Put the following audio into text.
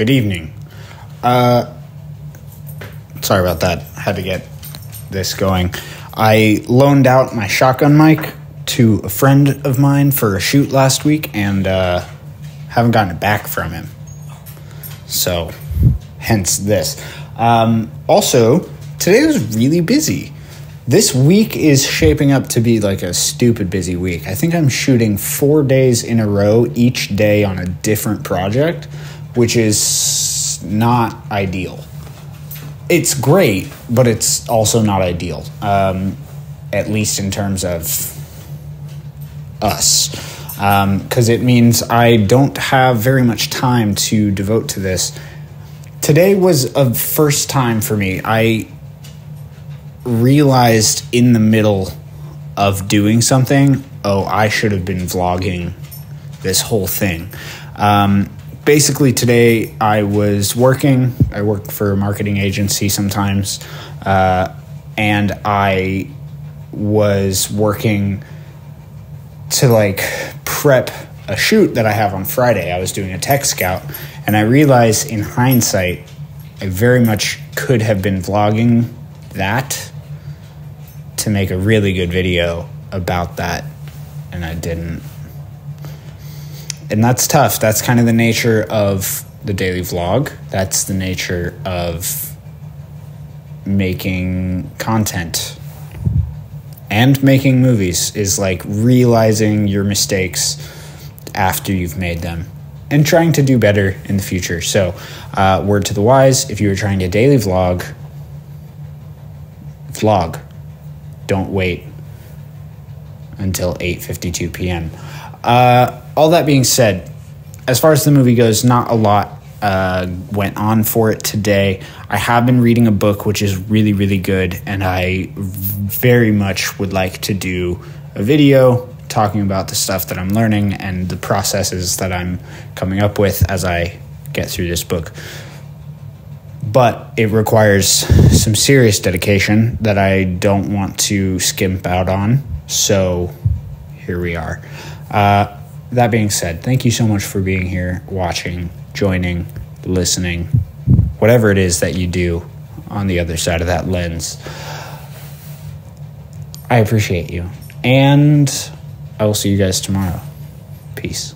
Good evening. Uh, sorry about that. Had to get this going. I loaned out my shotgun mic to a friend of mine for a shoot last week and uh, haven't gotten it back from him. So, hence this. Um, also, today was really busy. This week is shaping up to be like a stupid busy week. I think I'm shooting four days in a row, each day on a different project, which is not ideal. It's great, but it's also not ideal, um, at least in terms of us. Because it means I don't have very much time to devote to this. Today was a first time for me. I realized in the middle of doing something, oh, I should have been vlogging this whole thing. Um, basically, today I was working. I work for a marketing agency sometimes, uh, and I was working to like prep a shoot that I have on Friday. I was doing a tech scout, and I realized in hindsight, I very much could have been vlogging that to make a really good video about that, and I didn't. And that's tough. That's kind of the nature of the daily vlog. That's the nature of making content and making movies is like realizing your mistakes after you've made them and trying to do better in the future. So, uh, word to the wise if you are trying to daily vlog, vlog don't wait until 8:52 p.m. Uh, all that being said, as far as the movie goes, not a lot uh, went on for it today. I have been reading a book which is really, really good, and I very much would like to do a video talking about the stuff that I'm learning and the processes that I'm coming up with as I get through this book but it requires some serious dedication that I don't want to skimp out on. So here we are. Uh, that being said, thank you so much for being here, watching, joining, listening, whatever it is that you do on the other side of that lens. I appreciate you. And I will see you guys tomorrow. Peace.